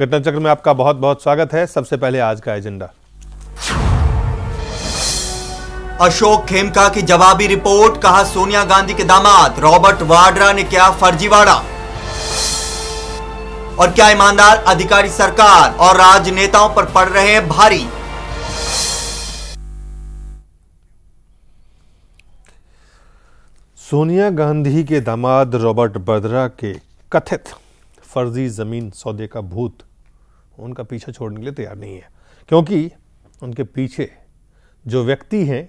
घटना चक्र में आपका बहुत बहुत स्वागत है। सबसे पहले आज का एजेंडा। अशोक खेमका की जवाबी रिपोर्ट कहा सोनिया गांधी के दामाद रॉबर्ट वाड्रा ने किया फर्जीवाड़ा। और क्या ईमानदार अधिकारी सरकार और राजनेताओं पर पड़ रहे हैं भारी? सोनिया गांधी के दामाद रॉबर्ट बद्रा के कथित फर्जी ज़मीन सौदे का भूत। उनका पीछा छोड़ने के लिए तैयार नहीं है। क्योंकि उनके पीछे जो व्यक्ति हैं,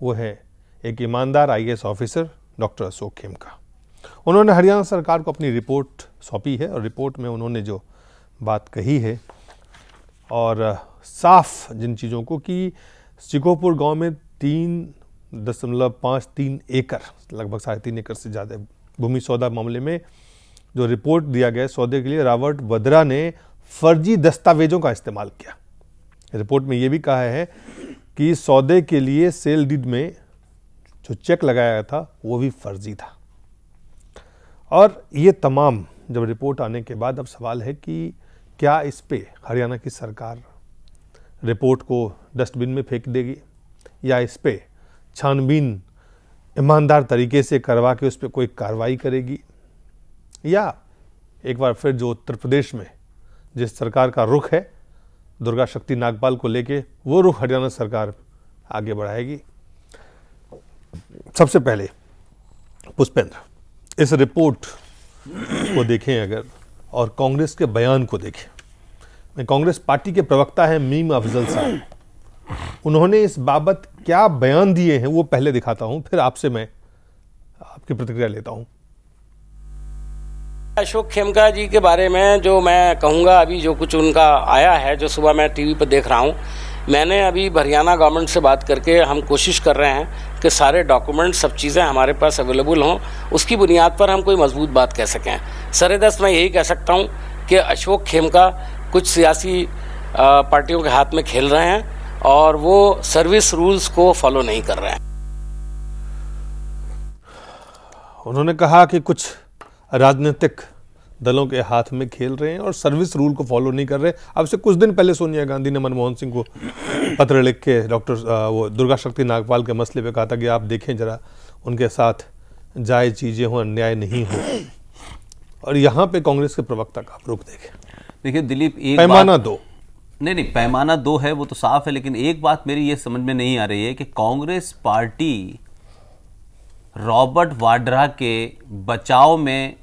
वो है एक ईमानदार IAS officer doctor Ashok Khemka. उन्होंने हरियाणा सरकार को अपनी रिपोर्ट सौंपी है और रिपोर्ट में उन्होंने जो बात कही है और साफ़ जिन चीज़ों को कि सिकोपुर गाँव में तीन दशमलव पाँच तीन एकड़, लगभग साढ़े तीन एकड़ से ज़्यादा भूमि सौदा मामले में जो रिपोर्ट दिया गया सौदे के लिए रॉबर्ट वद्रा ने फर्जी दस्तावेजों का इस्तेमाल किया। रिपोर्ट में यह भी कहा है कि सौदे के लिए सेल डीड में जो चेक लगाया गया था, वो भी फर्जी था। और ये तमाम जब रिपोर्ट आने के बाद अब सवाल है कि क्या इस पे हरियाणा की सरकार रिपोर्ट को डस्टबिन में फेंक देगी या इस पे छानबीन ईमानदार तरीके से करवा के उस पर कोई कार्रवाई करेगी? या एक बार फिर जो उत्तर प्रदेश में जिस सरकार का रुख है, दुर्गा शक्ति नागपाल को लेके, वो रुख हरियाणा सरकार आगे बढ़ाएगी। सबसे पहले, पुष्पेंद्र। इस रिपोर्ट को देखें अगर, और कांग्रेस के बयान को देखें। मैं कांग्रेस पार्टी के प्रवक्ता हैं, मीम अफजल साहब। उन्होंने इस बाबत क्या बयान दिए हैं, वो पहले दिखाता हूँ, फिर आपसे मैं आपकी प्रतिक्रिया लेता हूँ। अशोक खेमका जी के बारे में जो मैं कहूँगा, अभी जो कुछ उनका आया है, जो सुबह मैं टीवी पर देख रहा हूँ, मैंने अभी हरियाणा गवर्नमेंट से बात करके हम कोशिश कर रहे हैं कि सारे डॉक्यूमेंट सब चीज़ें हमारे पास अवेलेबल हों। उसकी बुनियाद पर हम कोई मज़बूत बात कह सकें। सरेदस मैं यही कह सकता हूँ कि अशोक खेमका कुछ सियासी पार्टियों के हाथ में खेल रहे हैं और वो सर्विस रूल्स को फॉलो नहीं कर रहे हैं। उन्होंने कहा कि कुछ राजनीतिक दलों के हाथ में खेल रहे हैं और सर्विस रूल को फॉलो नहीं कर रहे। अब से कुछ दिन पहले सोनिया गांधी ने मनमोहन सिंह को पत्र लिख के डॉक्टर वो दुर्गा शक्ति नागपाल के मसले पे कहा था कि आप देखें जरा उनके साथ जाए चीज़ें हों अन्याय नहीं हो। और यहाँ पे कांग्रेस के प्रवक्ता का रुख देखें। देखिए दिलीप एक पैमाना दो। नहीं नहीं पैमाना दो है वो तो साफ़ है लेकिन एक बात मेरी ये समझ में नहीं आ रही है कि कांग्रेस पार्टी रॉबर्ट वाड्रा के बचाव में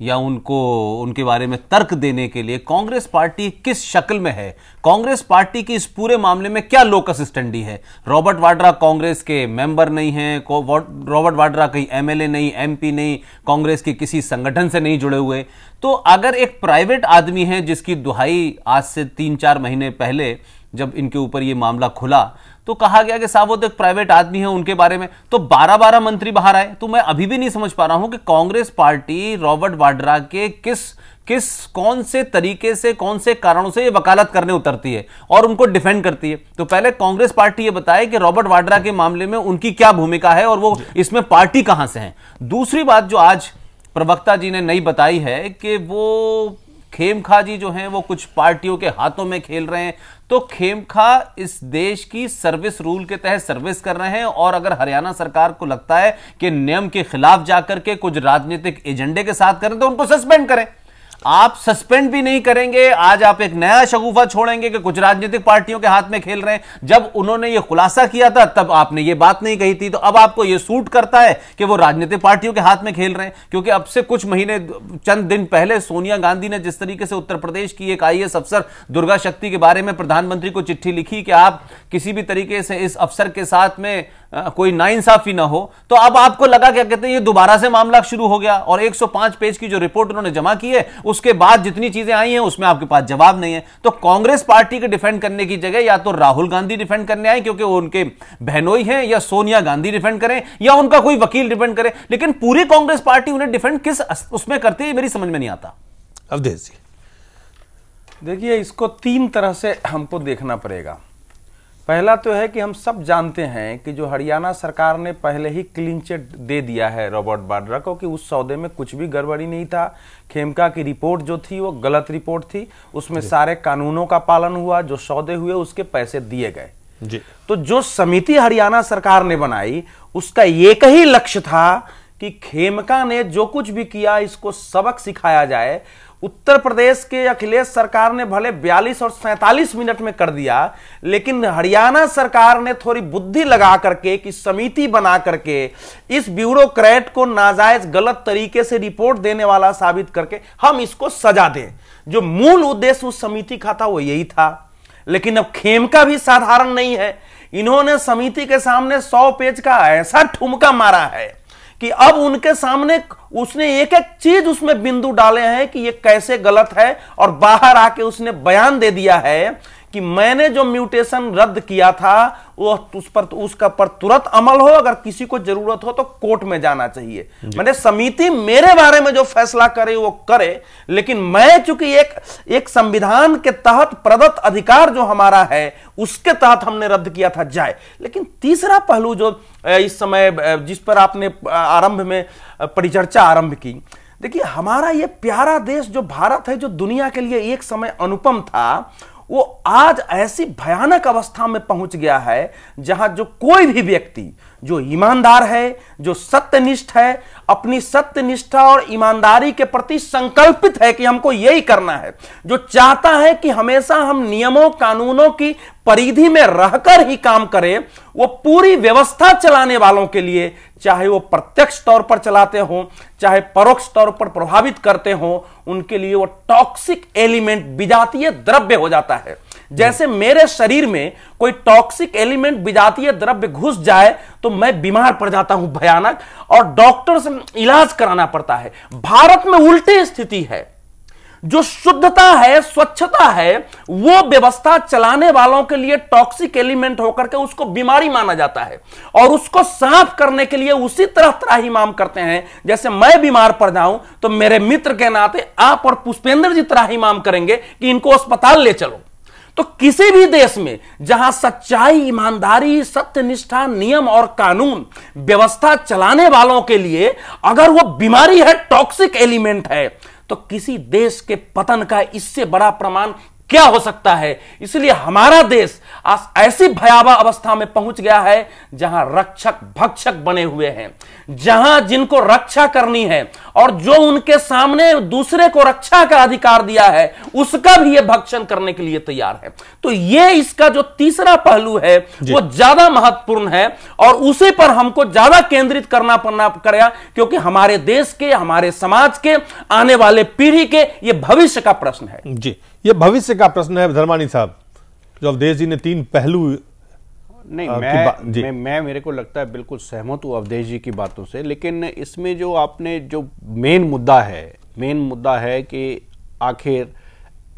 या उनको, उनके बारे में तर्क देने के लिए कांग्रेस पार्टी किस शक्ल में है? कांग्रेस पार्टी की इस पूरे मामले में क्या लोकस स्टैंडी है? रॉबर्ट वाड्रा कांग्रेस के मेंबर नहीं है रॉबर्ट वाड्रा कहीं एमएलए नहीं, एमपी नहीं, कांग्रेस के किसी संगठन से नहीं जुड़े हुए। तो अगर एक प्राइवेट आदमी है जिसकी दुहाई आज से तीन चार महीने पहले जब इनके ऊपर ये मामला खुला तो कहा गया कि साहब वो तो एक प्राइवेट आदमी है उनके बारे में तो 12-12 मंत्री बाहर आए। तो मैं अभी भी नहीं समझ पा रहा हूँ कि कांग्रेस पार्टी रॉबर्ट वाड्रा के किस किस कौन से तरीके से कौन से कारणों से ये वकालत करने उतरती है और उनको डिफेंड करती है। तो पहले कांग्रेस पार्टी ये बताए कि रॉबर्ट वाड्रा के मामले में उनकी क्या भूमिका है और वो इसमें पार्टी कहाँ से है। दूसरी बात जो आज प्रवक्ता जी ने नई बताई है कि वो खेमखा जी जो हैं, वो कुछ पार्टियों के हाथों में खेल रहे हैं। तो खेमखा इस देश की सर्विस रूल के तहत सर्विस कर रहे हैं और अगर हरियाणा सरकार को लगता है कि नियम के खिलाफ जाकर के कुछ राजनीतिक एजेंडे के साथ करें तो उनको सस्पेंड करें। आप सस्पेंड भी नहीं करेंगे, आज आप एक नया शगुफा छोड़ेंगे कि कुछ राजनीतिक पार्टियों के हाथ में खेल रहे हैं। जब उन्होंने यह खुलासा किया था, तब आपने ये बात नहीं कही थी। तो अब आपको यह सूट करता है कि वो राजनीतिक पार्टियों के हाथ में खेल रहे हैं, क्योंकि अब से कुछ महीने, चंद दिन पहले सोनिया गांधी ने जिस तरीके से उत्तर प्रदेश की एक आई अफसर दुर्गा शक्ति के बारे में प्रधानमंत्री को चिट्ठी लिखी कि आप किसी भी तरीके से इस अफसर के साथ में कोई नाइंसाफी ना हो। तो अब आपको लगा क्या कहते हैं ये दोबारा से मामला शुरू हो गया और 105 पेज की जो रिपोर्ट उन्होंने जमा की है उसके बाद जितनी चीज़ें आई हैं उसमें आपके पास जवाब नहीं है। तो कांग्रेस पार्टी के डिफेंड करने की जगह या तो राहुल गांधी डिफेंड करने आए क्योंकि वो उनके बहनोई हैं या सोनिया गांधी डिफेंड करें या उनका कोई वकील डिफेंड करे। लेकिन पूरी कांग्रेस पार्टी उन्हें डिफेंड किस उसमें करती है मेरी समझ में नहीं आता। अवधेश जी। देखिए इसको तीन तरह से हमको देखना पड़ेगा। पहला तो है कि हम सब जानते हैं कि जो हरियाणा सरकार ने पहले ही क्लीन चिट दे दिया है रॉबर्ट बाड्रा को कि उस सौदे में कुछ भी गड़बड़ी नहीं था। खेमका की रिपोर्ट जो थी वो गलत रिपोर्ट थी। उसमें सारे कानूनों का पालन हुआ जो सौदे हुए उसके पैसे दिए गए। जी। तो जो समिति हरियाणा सरकार ने बनाई उसका एक ही लक्ष्य था कि खेमका ने जो कुछ भी किया इसको सबक सिखाया जाए। उत्तर प्रदेश के अखिलेश सरकार ने भले 42 और 47 मिनट में कर दिया, लेकिन हरियाणा सरकार ने थोड़ी बुद्धि लगा करके कि समिति बना करके इस ब्यूरोक्रेट को नाजायज गलत तरीके से रिपोर्ट देने वाला साबित करके हम इसको सजा दें। जो मूल उद्देश्य उस समिति का था, वो यही था। लेकिन अब खेम का भी साधारण नहीं है। इन्होंने समिति के सामने सौ पेज का ऐसा ठुमका मारा है। कि अब उनके सामने उसने एक एक चीज़ उसमें बिंदु डाले हैं कि ये कैसे गलत है और बाहर आके उसने बयान दे दिया है कि मैंने जो म्यूटेशन रद्द किया था वो उस पर उसका पर तुरंत अमल हो अगर किसी को ज़रूरत हो तो कोर्ट में जाना चाहिए। मैंने समिति मेरे बारे में जो फैसला करे वो करे लेकिन मैं चूँकि एक एक संविधान के तहत प्रदत्त अधिकार जो हमारा है उसके तहत हमने रद्द किया था जाए। लेकिन तीसरा पहलू जो इस समय जिस पर आपने आरंभ में परिचर्चा आरंभ की। देखिए हमारा ये प्यारा देश जो भारत है जो दुनिया के लिए एक समय अनुपम था वो आज ऐसी भयानक अवस्था में पहुँच गया है जहाँ जो कोई भी व्यक्ति जो ईमानदार है, जो सत्यनिष्ठ है, अपनी सत्यनिष्ठा और ईमानदारी के प्रति संकल्पित है कि हमको यही करना है, जो चाहता है कि हमेशा हम नियमों, कानूनों की परिधि में रहकर ही काम करें, वो पूरी व्यवस्था चलाने वालों के लिए, चाहे वो प्रत्यक्ष तौर पर चलाते हो, चाहे परोक्ष तौर पर प्रभावित करते हो, उनके लिए वो टॉक्सिक एलिमेंट विजातीय द्रव्य हो जाता है। जैसे मेरे शरीर में कोई टॉक्सिक एलिमेंट विजातीय द्रव्य घुस जाए तो मैं बीमार पड़ जाता हूँ, भयानक। और डॉक्टर से इलाज कराना पड़ता है। भारत में उल्टी स्थिति है। जो शुद्धता है, स्वच्छता है, वो व्यवस्था चलाने वालों के लिए टॉक्सिक एलिमेंट होकर के उसको बीमारी माना जाता है। और उसको साफ़ करने के लिए उसी तरह त्राही माम करते हैं। जैसे मैं बीमार पड़ जाऊँ तो मेरे मित्र के नाते आप और पुष्पेंद्र जी त्राही माम करेंगे कि इनको अस्पताल ले चलो। तो किसी भी देश में जहाँ सच्चाई, ईमानदारी, सत्यनिष्ठा, नियम और कानून व्यवस्था चलाने वालों के लिए अगर वो बीमारी है, टॉक्सिक एलिमेंट है तो किसी देश के पतन का इससे बड़ा प्रमाण क्या हो सकता है? इसलिए हमारा देश आज ऐसी भयावह अवस्था में पहुँच गया है जहाँ रक्षक, भक्षक बने हुए हैं। जहाँ जिनको रक्षा करनी है और जो उनके सामने दूसरे को रक्षा का अधिकार दिया है उसका भी ये भक्षण करने के लिए तैयार है। तो ये इसका जो तीसरा पहलू है वो ज़्यादा महत्वपूर्ण है और उसी पर हमको ज़्यादा केंद्रित करना पड़ना पड़ेगा क्योंकि हमारे देश के हमारे समाज के आने वाले पीढ़ी के ये भविष्य का प्रश्न है। जी ये भविष्य का प्रश्न है धर्मानी साहब जो अवधेश जी ने तीन पहलू नहीं मैं, मैं मैं मेरे को लगता है बिल्कुल सहमत हूँ अवधेश जी की बातों से लेकिन इसमें जो आपने जो मेन मुद्दा है मेन मुद्दा है कि आखिर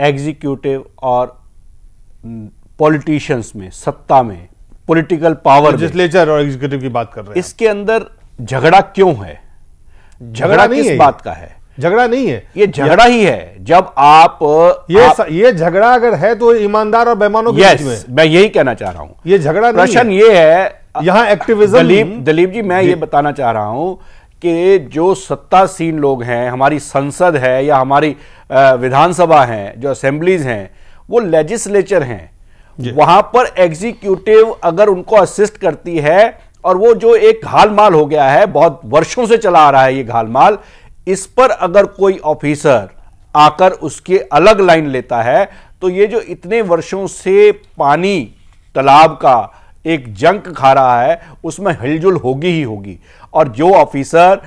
एग्जीक्यूटिव और पॉलिटिशियंस में सत्ता में पॉलिटिकल पावर लेजिस्लेचर और एग्जीक्यूटिव की बात कर रहे हैं इसके अंदर झगड़ा क्यों है? झगड़ा किस बात का है? झगड़ा नहीं है। ये झगड़ा ही है। जब आप ये आप, ये झगड़ा अगर है तो ईमानदार और बेमानों के बीच में। मैं यही कहना चाह रहा हूँ। ये झगड़ा प्रश्न ये है यहाँ एक्टिविज्म दलीप दलीप जी मैं ये बताना चाह रहा हूँ कि जो सत्तासीन लोग हैं हमारी संसद है या हमारी विधानसभा है जो असेंबलीज हैं वो लेजिस्लेचर हैं। वहाँ पर एग्जीक्यूटिव अगर उनको असिस्ट करती है और वो जो एक घालमाल हो गया है बहुत वर्षों से चला आ रहा है ये घालमाल इस पर अगर कोई ऑफिसर आकर उसके अलग लाइन लेता है तो ये जो इतने वर्षों से पानी तालाब का एक जंक खा रहा है, उसमें हिलजुल होगी ही होगी। और जो ऑफिसर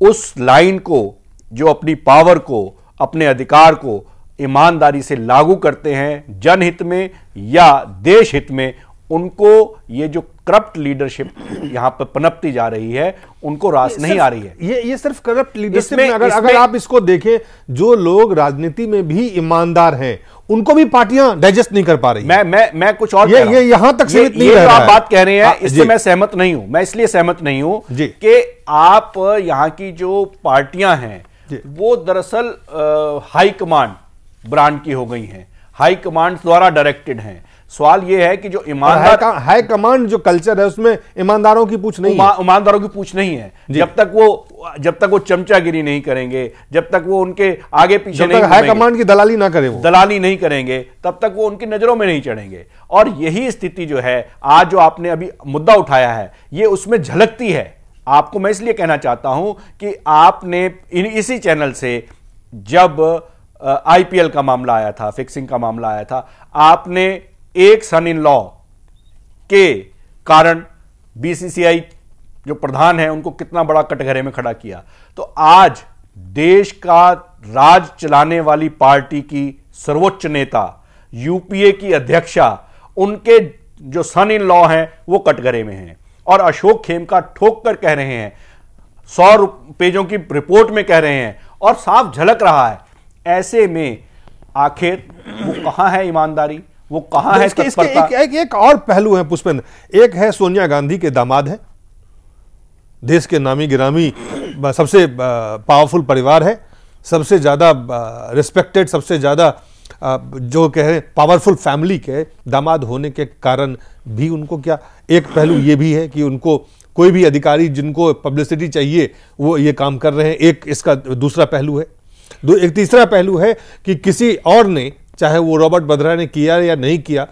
उस लाइन को, जो अपनी पावर को, अपने अधिकार को ईमानदारी से लागू करते हैं, जनहित में या देश हित में, उनको ये जो करप्ट लीडरशिप यहाँ पर पनपती जा रही है उनको रास नहीं आ रही है। ये ये सिर्फ़ करप्ट लीडरशिप में अगर अगर आप इसको देखें जो लोग राजनीति में भी ईमानदार हैं उनको भी पार्टियाँ डाइजेस्ट नहीं कर पा रही मैं मैं मैं कुछ और ये ये यहाँ तक सीमित नहीं रह आप बात कह रहे हैं इससे मैं सहमत नहीं हूँ। मैं इसलिए सहमत नहीं हूँ कि आप यहाँ की जो पार्टियाँ हैं वो दरअसल हाई कमांड ब्रांड की हो गई हैं। हाई कमांड द्वारा डायरेक्टेड हैं। सवाल यह है कि जो ईमानदार हाई कमांड जो कल्चर है उसमें ईमानदारों की पूछ नहीं है। ईमानदारों की पूछ नहीं है। जब तक वो जब तक वो चमचागिरी नहीं करेंगे जब तक वो उनके आगे पीछे नहीं हाई कमांड की दलाली ना करे वो। दलाली नहीं करेंगे तब तक वो उनकी नज़रों में नहीं चढ़ेंगे। और यही स्थिति जो है आज जो आपने अभी मुद्दा उठाया है ये उसमें झलकती है। आपको मैं इसलिए कहना चाहता हूँ कि आपने इन इसी चैनल से जब आईपीएल का मामला आया था फिक्सिंग का मामला आया था आपने एक सन इन लॉ के कारण बीसीसीआई जो प्रधान है, उनको कितना बड़ा कटघरे में खड़ा किया। तो आज देश का राज चलाने वाली पार्टी की सर्वोच्च नेता यूपीए की अध्यक्षा, उनके जो सन इन लॉ हैं, वो कटघरे में हैं। और अशोक खेमका ठोक कर कह रहे हैं, सौ पेजों की रिपोर्ट में कह रहे हैं, और साफ़ झलक रहा है। ऐसे में आखिर वो कहाँ है ईमानदारी? वो कहाँ है इसके, इसके एक, एक, एक और पहलू है पुष्पेंद्र। एक है सोनिया गांधी के दामाद है। देश के नामी गिरामी सबसे पावरफुल परिवार है। सबसे ज़्यादा रिस्पेक्टेड सबसे ज़्यादा जो कह रहे पावरफुल फैमिली के दामाद होने के कारण भी उनको क्या? एक पहलू ये भी है कि उनको कोई भी अधिकारी जिनको पब्लिसिटी चाहिए वो ये काम कर रहे हैं। एक इसका दूसरा पहलू है। दो एक तीसरा पहलू है कि किसी और ने चाहे वो रॉबर्ट बद्रा ने किया या नहीं किया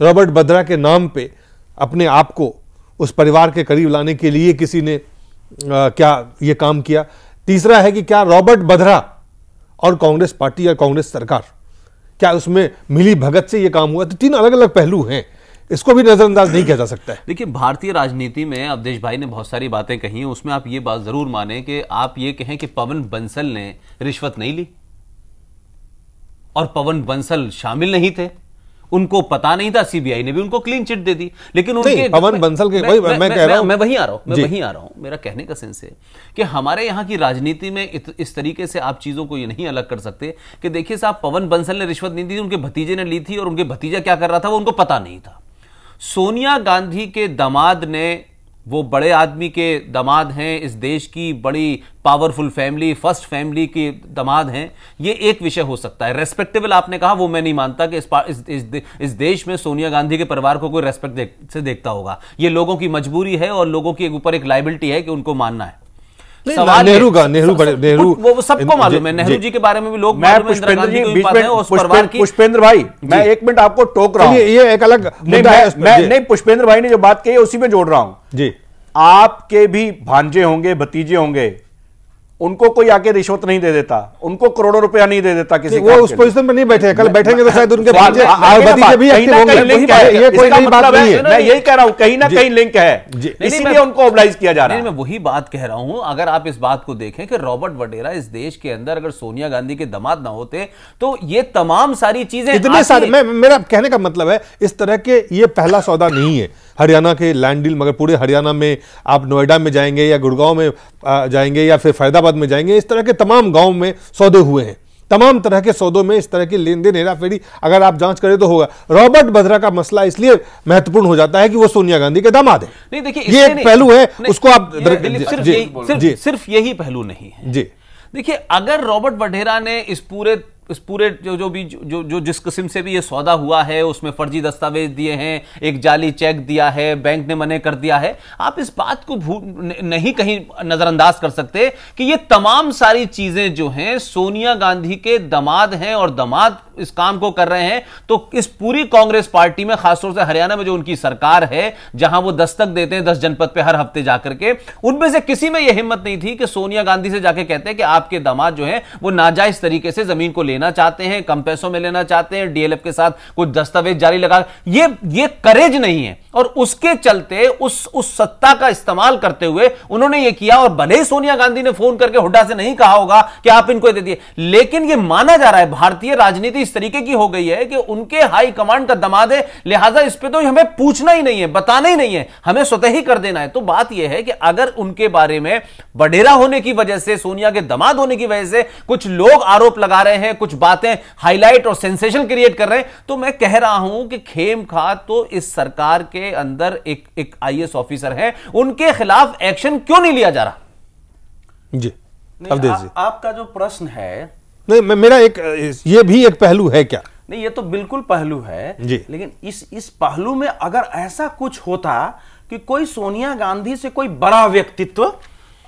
रॉबर्ट बद्रा के नाम पे अपने आप को उस परिवार के करीब लाने के लिए किसी ने आ, क्या ये काम किया? तीसरा है कि क्या रॉबर्ट बद्रा और कांग्रेस पार्टी या कांग्रेस सरकार क्या उसमें मिली भगत से ये काम हुआ? तो तीन अलग अलग पहलू हैं। इसको भी नजरअंदाज नहीं किया जा सकता है। देखिए भारतीय राजनीति में अवधेश भाई ने बहुत सारी बातें कही उसमें आप ये बात ज़रूर माने कि आप ये कहें कि पवन बंसल ने रिश्वत नहीं ली। और पवन बंसल शामिल नहीं थे। उनको पता नहीं था सीबीआई ने भी उनको क्लीन चिट दे दी। लेकिन उनके पवन बंसल के- वही मैं कह रहा हूँ। मैं वहीं आ रहा हूँ मैं वहीं आ रहा हूँ। मेरा कहने का सेंस है कि हमारे यहाँ की राजनीति में इत, इस तरीके से आप चीज़ों को ये नहीं अलग कर सकते कि देखिए साहब पवन बंसल ने रिश्वत नहीं दी उनके भतीजे ने ली थी और उनके भतीजा क्या कर रहा था वो उनको पता नहीं था। सोनिया गांधी के दामाद ने वो बड़े आदमी के दामाद हैं इस देश की बड़ी पावरफुल फैमिली फ़र्स्ट फैमिली के दामाद हैं। ये एक विषय हो सकता है। रेस्पेक्टेबल आपने कहा वो मैं नहीं मानता कि इस, इस, इस, दे- इस देश में सोनिया गांधी के परिवार को कोई रेस्पेक्ट दे, से देखता होगा। ये लोगों की मजबूरी है और लोगों के ऊपर एक लाइबिलिटी है कि उनको मानना है। नेहरू का- नेहरू बड़े- नेहरू- वो सबको मालूम है नेहरू जी। के बारे में भी लोग मैं पुष्पेंद्र जी बीच में और उस परिवार पुष्पेंद्र भाई मैं एक मिनट आपको टोक रहा हूँ। ये एक अलग नहीं पुष्पेंद्र भाई ने जो बात कही है उसी में जोड़ रहा हूँ। जी। आपके भी भांजे होंगे भतीजे होंगे उनको कोई आके रिश्वत नहीं दे देता उनको करोड़ों रुपया नहीं दे देता किसी वो उस। पोजीशन पर नहीं बैठे कल बैठेंगे तो शायद उनके है। मतलब नहीं मैं यही कह रहा हूँ कहीं ना कहीं लिंक है। इसीलिए उनको ओबलाइज किया जा रहा है मैं वही बात कह रहा हूँ अगर आप इस बात को देखें कि रॉबर्ट वडेरा इस देश के अंदर अगर सोनिया गांधी के दमाद ना होते तो ये तमाम सारी चीज़ें इतने सारे मेरा कहने का मतलब है इस तरह के ये पहला सौदा नहीं है हरियाणा के लैंड डील मगर पूरे हरियाणा में आप नोएडा में जाएँगे या गुड़गांव में जाएँगे या फिर फैदाबाद में जाएँगे इस तरह के तमाम गाँव में सौदे हुए हैं। तमाम तरह के सौदों में इस तरह की लेन देन हेरा फेरी अगर आप जाँच करें तो होगा। रॉबर्ट बद्रा का मसला इसलिए महत्वपूर्ण हो जाता है कि वो सोनिया गांधी के दामाद है। नहीं देखिए ये एक पहलू है उसको आप दर- सिर्फ़ जी, यही- सिर्फ- सिर्फ़ यही पहलू नहीं है। जी। देखिए अगर रॉबर्ट वढेरा ने इस पूरे इस पूरे जो जो भी, जो जो जिस किस्म से भी ये सौदा हुआ है, उसमें फर्जी दस्तावेज़ दिए हैं, एक जाली चेक दिया है, बैंक ने मने कर दिया है, आप इस बात को नहीं कहीं नजरअंदाज कर सकते कि ये तमाम सारी चीज़ें जो हैं, सोनिया गांधी के दमाद हैं और दमाद इस काम को कर रहे हैं तो इस पूरी कांग्रेस पार्टी में, खासतौर से हरियाणा में जो उनकी सरकार है, जहाँ वो दस्तक देते हैं, दस जनपद पे हर हफ़्ते जाकर के, उनमें से किसी में यह हिम्मत नहीं थी कि सोनिया गांधी से जाके कहते हैं कि आपके दामाद जो है, वो नाजायज तरीके से ज़मीन को लेना चाहते हैं, कम पैसों में लेना चाहते हैं, डीएलएफ के साथ कुछ दस्तावेज़ जारी लगा, ये ये करेज नहीं है। और उसके चलते, उस उस सत्ता का इस्तेमाल करते हुए उन्होंने ये किया और भले ही सोनिया गांधी ने फ़ोन करके हुड्डा से नहीं कहा होगा कि आप इनको दे दिए, लेकिन ये माना जा रहा है, भारतीय राजनीति इस तरीके की हो गई है कि उनके हाई कमांड का दमाद है लिहाजा इस पे तो हमें पूछना ही नहीं है बताना ही नहीं है हमें स्वतः ही कर देना है। तो बात यह है कि अगर उनके बारे में बडेरा होने की वजह से सोनिया के दमाद होने की वजह से कुछ लोग आरोप लगा रहे हैं कुछ बातें हाईलाइट और सेंसेशन क्रिएट कर रहे हैं तो मैं कह रहा हूँ कि खेम खा तो इस सरकार के अंदर एक एक आईएएस ऑफिसर है। उनके खिलाफ एक्शन क्यों नहीं लिया जा रहा? जी। आ- जी आपका जो प्रश्न है नहीं मेरा एक ये भी एक पहलू है क्या नहीं ये तो बिल्कुल पहलू है जी। लेकिन इस इस पहलू में अगर ऐसा कुछ होता कि कोई सोनिया गांधी से कोई बड़ा व्यक्तित्व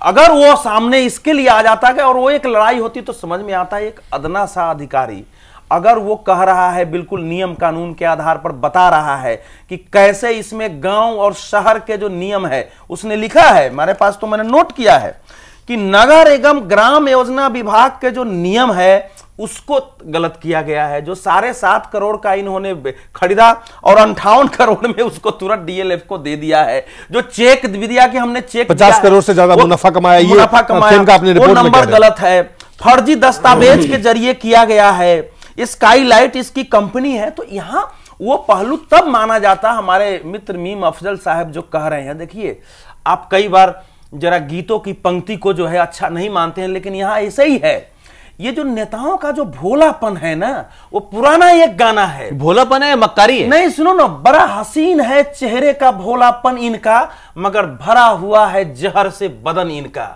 अगर वो सामने इसके लिए आ जाता है और वो एक लड़ाई होती तो समझ में आता है एक अदना सा अधिकारी अगर वो कह रहा है बिल्कुल नियम कानून के आधार पर बता रहा है कि कैसे इसमें गाँव और शहर के जो नियम है उसने लिखा है हमारे पास तो मैंने नोट किया है कि नगर एवं ग्राम योजना विभाग के जो नियम है उसको गलत किया गया है। जो साढ़े सात करोड़ का इन्होंने खरीदा और अंठावन करोड़ में उसको तुरंत डीएलएफ को दे दिया है। जो चेक दिया कि हमने चेक 50 दिया है, करोड़ से ज़्यादा मुनाफा कमाया, ये मुनाफा कमाया। वो नंबर। गलत है। फर्जी दस्तावेज़ के ज़रिए किया गया है। स्काई लाइट इसकी कंपनी है तो यहाँ वो पहलू तब माना जाता हमारे मित्र मीम अफजल साहब जो कह रहे हैं। देखिए आप कई बार जरा गीतों की पंक्ति को जो है अच्छा नहीं मानते हैं लेकिन यहाँ ऐसे ही है। ये जो नेताओं का जो भोलापन है ना वो पुराना एक गाना है। भोलापन है मक्कारी है। नहीं सुनो ना बड़ा हसीन है चेहरे का भोलापन इनका मगर भरा हुआ है जहर से बदन इनका।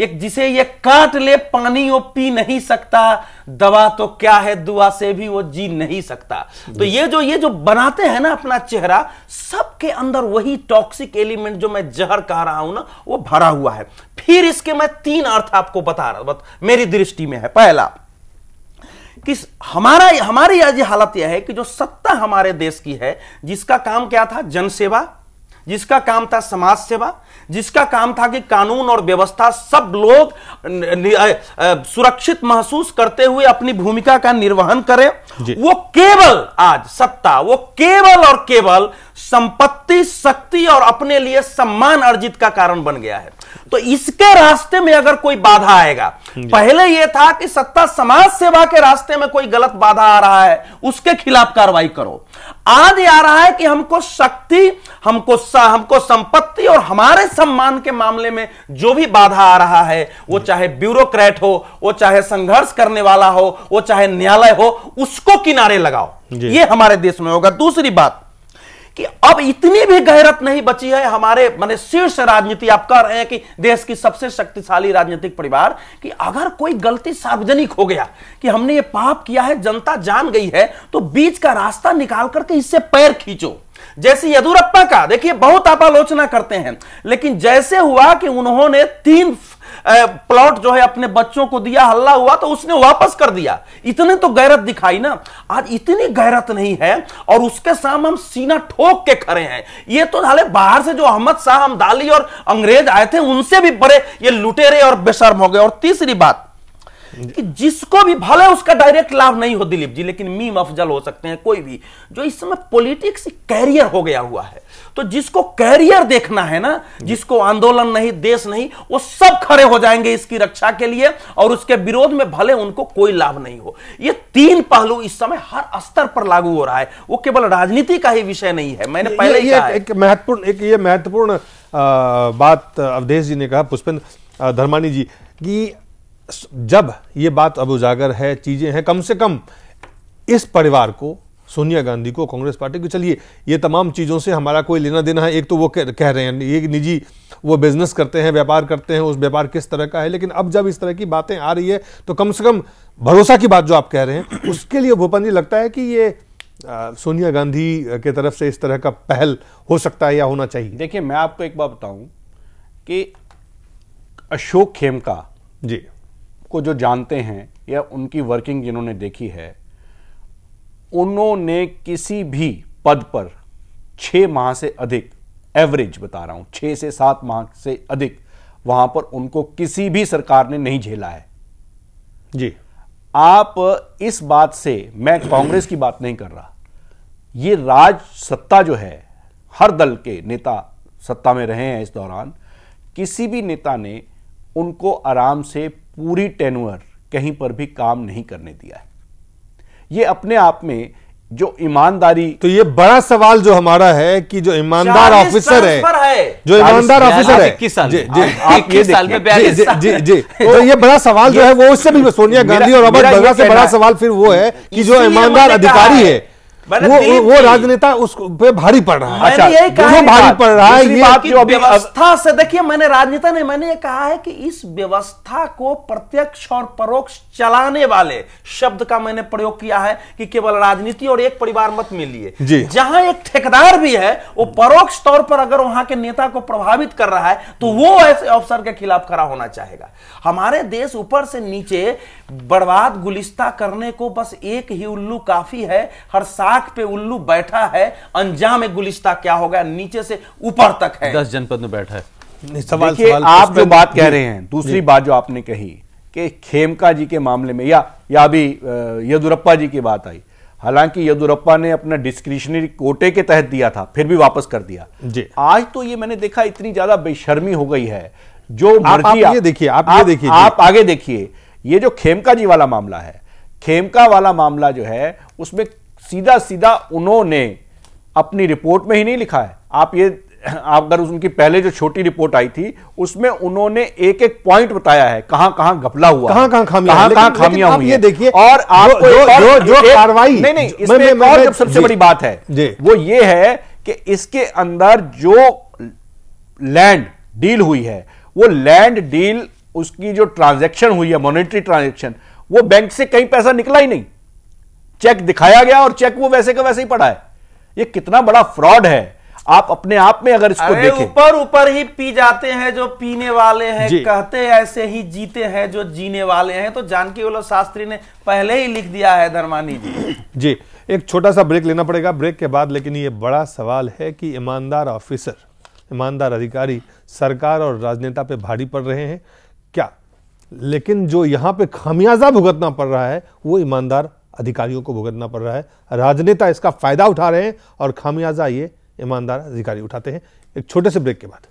एक जिसे ये काट ले पानी वो पी नहीं सकता दवा तो क्या है दुआ से भी वो जी नहीं सकता। तो ये जो ये जो बनाते हैं ना अपना चेहरा सबके अंदर वही टॉक्सिक एलिमेंट जो मैं जहर कह रहा हूँ ना वो भरा हुआ है। फिर इसके मैं तीन अर्थ आपको बता रहा बत, मेरी दृष्टि में है। पहला कि हमारा हमारी आज हालत यह है कि जो सत्ता हमारे देश की है जिसका काम क्या था? जनसेवा। जिसका काम था समाज सेवा जिसका काम था कि कानून और व्यवस्था सब लोग सुरक्षित महसूस करते हुए अपनी भूमिका का निर्वहन करें। वो केवल आज सत्ता वो केवल और केवल संपत्ति शक्ति और अपने लिए सम्मान अर्जित का कारण बन गया है। तो इसके रास्ते में अगर कोई बाधा आएगा पहले यह था कि सत्ता समाज सेवा के रास्ते में कोई गलत बाधा आ रहा है उसके खिलाफ कार्रवाई करो। आज आ रहा है कि हमको शक्ति हमको स- हमको संपत्ति और हमारे सम्मान के मामले में जो भी बाधा आ रहा है वो चाहे ब्यूरोक्रेट हो वो चाहे संघर्ष करने वाला हो वो चाहे न्यायालय हो उसको किनारे लगाओ। ये हमारे देश में होगा। दूसरी बात कि अब इतनी भी गहरत नहीं बची है हमारे, मैंने शीर्ष राजनीति आप कह रहे हैं कि देश की सबसे शक्तिशाली राजनीतिक परिवार, कि अगर कोई गलती सार्वजनिक हो गया कि हमने ये पाप किया है, जनता जान गई है तो बीच का रास्ता निकाल करके इससे पैर खींचो। जैसे यदुरप्पा का, देखिए, बहुत आप आलोचना करते हैं, लेकिन जैसे हुआ कि उन्होंने तीन प्लॉट जो है अपने बच्चों को दिया, हल्ला हुआ तो उसने वापस कर दिया। इतने तो गैरत दिखाई ना। आज इतनी गैरत नहीं है, और उसके सामने हम सीना ठोक के खड़े हैं। ये तो हाले बाहर से जो अहमद शाह हमदाली और अंग्रेज़ आए थे, उनसे भी बड़े ये लुटेरे और बेशर्म हो गए। और तीसरी बात कि जिसको भी भले उसका डायरेक्ट लाभ नहीं हो दिलीप जी लेकिन मीम अफजल हो सकते हैं कोई भी जो इस समय पॉलिटिक्स कैरियर हो गया हुआ है। तो जिसको कैरियर देखना है ना जिसको आंदोलन नहीं देश नहीं वो सब खड़े हो जाएँगे इसकी रक्षा के लिए और उसके विरोध में भले उनको कोई लाभ नहीं हो। ये तीन पहलू इस समय हर स्तर पर लागू हो रहा है। वो केवल राजनीति का ही विषय नहीं है। मैंने पहले ये, ही ये कहा एक महत्वपूर्ण एक ये महत्वपूर्ण बात अवधेश जी ने कहा पुष्पेंद्र धर्मानी जी कि जब ये बात अब उजागर है चीज़ें हैं कम से कम इस परिवार को सोनिया गांधी को कांग्रेस पार्टी को चलिए ये तमाम चीज़ों से हमारा कोई लेना देना है। एक तो वो कह रहे हैं ये निजी वो बिज़नेस करते हैं व्यापार करते हैं उस व्यापार किस तरह का है लेकिन अब जब इस तरह की बातें आ रही है तो कम से कम भरोसा की बात जो आप कह रहे हैं उसके लिए भूपन जी लगता है कि ये सोनिया गांधी के तरफ़ से इस तरह का पहल हो सकता है या होना चाहिए? देखिए मैं आपको एक बात बताऊँ कि अशोक खेमका जी। को जो जानते हैं या उनकी वर्किंग जिन्होंने देखी है उन्होंने किसी भी पद पर छह माह से अधिक एवरेज बता रहा हूँ छह से सात माह से अधिक वहाँ पर उनको किसी भी सरकार ने नहीं झेला है। जी। आप इस बात से मैं कांग्रेस की बात नहीं कर रहा ये राज सत्ता जो है हर दल के नेता सत्ता में रहे हैं इस दौरान किसी भी नेता ने उनको आराम से पूरी टेनुअर कहीं पर भी काम नहीं करने दिया है। ये अपने आप में जो ईमानदारी तो ये बड़ा सवाल जो हमारा है कि जो ईमानदार ऑफिसर है है। जो ईमानदार ऑफिसर है। साल जी जी आप- ये साल में जी जी जी जी। तो ये बड़ा सवाल जो है वो उससे भी सोनिया गांधी और रॉबर्ट मेरा से बड़ा सवाल फिर वो है कि जो ईमानदार अधिकारी है वो वो राजनेता उस पे भारी पड़ रहा है। मैंने अच्छा, यही कहा भारी पड़ रहा है ये बात कि जो व्यवस्था से देखिए मैंने राजनेता ने मैंने ये कहा है कि इस व्यवस्था को प्रत्यक्ष और परोक्ष चलाने वाले शब्द का मैंने प्रयोग किया है कि केवल राजनीति और एक परिवार मत मिलिए। जहाँ एक ठेकेदार भी है वो परोक्ष तौर पर अगर वहाँ के नेता को प्रभावित कर रहा है तो वो ऐसे अफसर के खिलाफ खड़ा होना चाहेगा। हमारे देश ऊपर से नीचे बर्बाद गुलिस्ता करने को बस एक ही उल्लू काफ़ी है हर साख पे उल्लू बैठा है अंजाम गुलिस्ता क्या होगा नीचे से ऊपर तक है। दस जनपद में बैठा है। सवाल सवाल आप जो बात कह रहे हैं दूसरी बात जो आपने कही कि खेमका जी के मामले में या या अभी येदुरप्पा जी की बात आई। हालाँकि येदुरप्पा ने अपना डिस्क्रिशनरी कोटे के तहत दिया था फिर भी वापस कर दिया। जी। आज तो ये मैंने देखा इतनी ज़्यादा बेशर्मी हो गई है। जो आप- मर्ज़ी आप ये देखिए, आप ये देखिए, आप आगे देखिए ये जो खेमका जी वाला मामला है खेमका वाला मामला जो है उसमें सीधा सीधा उन्होंने अपनी रिपोर्ट में ही नहीं लिखा है। आप ये आप अगर उनकी पहले जो छोटी रिपोर्ट आई थी उसमें उन्होंने एक एक पॉइंट बताया है कहाँ कहाँ घपला हुआ कहाँ कहाँ खामियाँ कहाँ कहाँ खामियाँ हुई ये देखिए, और आपको जो- और- जो- जो कार्रवाई- नहीं नहीं इसमें एक और जब सबसे बड़ी बात है वो ये है कि इसके अंदर जो लैंड डील हुई है वो लैंड डील उसकी जो ट्रांजैक्शन हुई है मॉनेटरी ट्रांजैक्शन वो बैंक से कहीं पैसा निकला ही नहीं। चेक दिखाया गया और चेक वो वैसे का वैसे ही पड़ा है। ये कितना बड़ा फ्रॉड है। आप अपने आप में अगर इसको अरे देखें। ऊपर ऊपर ही पी जाते हैं जो पीने वाले हैं। कहते ऐसे ही जीते हैं जो जीने वाले हैं। तो जानकी वल्लभ शास्त्री ने पहले ही लिख दिया है धर्मानी जी। जी एक छोटा सा ब्रेक लेना पड़ेगा। ब्रेक के बाद लेकिन ये बड़ा सवाल है कि ईमानदार ऑफिसर ईमानदार अधिकारी सरकार और राजनेता पे भारी पड़ रहे हैं क्या? लेकिन जो यहाँ पे खामियाजा भुगतना पड़ रहा है वो ईमानदार अधिकारियों को भुगतना पड़ रहा है। राजनेता इसका फ़ायदा उठा रहे हैं और खामियाजा ये ईमानदार अधिकारी उठाते हैं। एक छोटे से ब्रेक के बाद।